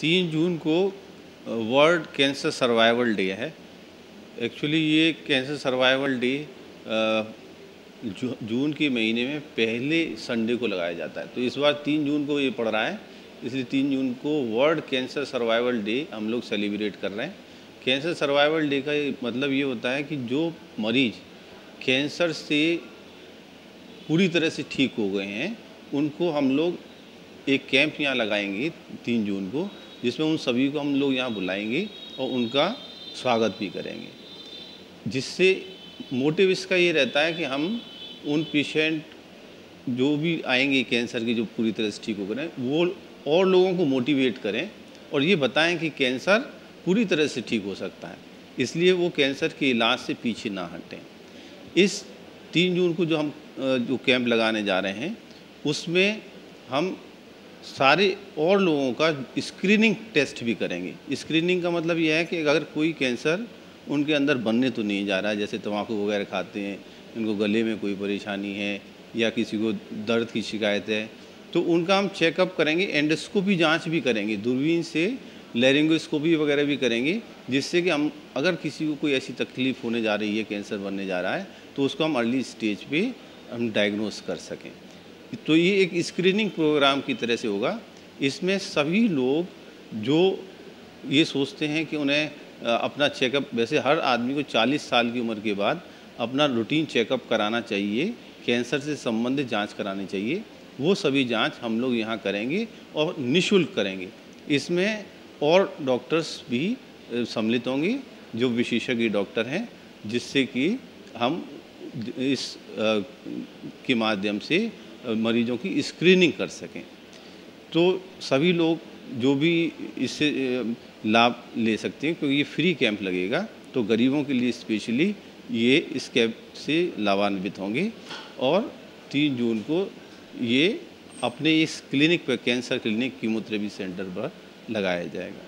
तीन जून को world cancer survival day है। एक्चुअली ये कैंसर सर्वाइवल डे जून के महीने में पहले संडे को लगाया जाता है। तो इस बार तीन जून को ये पड़ रहा है, इसलिए तीन जून को वर्ल्ड कैंसर सर्वाइवल डे हम लोग सेलिब्रेट कर रहे हैं। कैंसर सर्वाइवल डे का मतलब ये होता है कि जो मरीज़ कैंसर से पूरी तरह से ठीक हो गए हैं, उनको हम लोग एक कैंप यहाँ लगाएँगे तीन जून को। जिसमें उन सभी को हम लोग यहाँ बुलाएँगे और उनका स्वागत भी करेंगे। जिससे मोटिव इसका ये रहता है कि हम उन पेशेंट जो भी आएँगे कैंसर की जो पूरी तरह से ठीक हो गए वो और लोगों को मोटिवेट करें और ये बताएँ कि कैंसर पूरी तरह से ठीक हो सकता है। इसलिए वो कैंसर के इलाज से पीछे ना हटें। इस तीन जून को जो हम जो कैंप लगाने जा रहे हैं, उसमें हम सारे और लोगों का स्क्रीनिंग टेस्ट भी करेंगे। स्क्रीनिंग का मतलब यह है कि अगर कोई कैंसर उनके अंदर बनने तो नहीं जा रहा है जैसे तम्बाकू वगैरह खाते हैं, इनको गले में कोई परेशानी है या किसी को दर्द की शिकायत है तो उनका हम चेकअप करेंगे एंडोस्कोपी जाँच भी करेंगे, दूरबीन से लेरिंगोस्कोपी वगैरह भी करेंगे, जिससे कि हम, अगर किसी को कोई ऐसी तकलीफ़ होने जा रही है कैंसर बनने जा रहा है तो उसको हम अर्ली स्टेज पे हम डायग्नोस कर सकें। तो ये एक स्क्रीनिंग प्रोग्राम की तरह से होगा। इसमें सभी लोग जो ये सोचते हैं कि उन्हें अपना चेकअप वैसे हर आदमी को 40 साल की उम्र के बाद अपना रूटीन चेकअप कराना चाहिए कैंसर से संबंधित जाँच करानी चाहिए। वो सभी जाँच हम लोग यहाँ करेंगे और निशुल्क करेंगे। इसमें और डॉक्टर्स भी सम्मिलित होंगे, जो विशेषज्ञ डॉक्टर हैं, जिससे कि हम इस के माध्यम से मरीजों की स्क्रीनिंग कर सकें। तो सभी लोग जो भी इससे लाभ ले सकते हैं, क्योंकि ये फ्री कैंप लगेगा तो गरीबों के लिए स्पेशली ये इस कैंप से लाभान्वित होंगे और तीन जून को ये अपने इस क्लिनिक पर कैंसर क्लिनिक कीमोथेरेपी सेंटर पर लगाया जाएगा।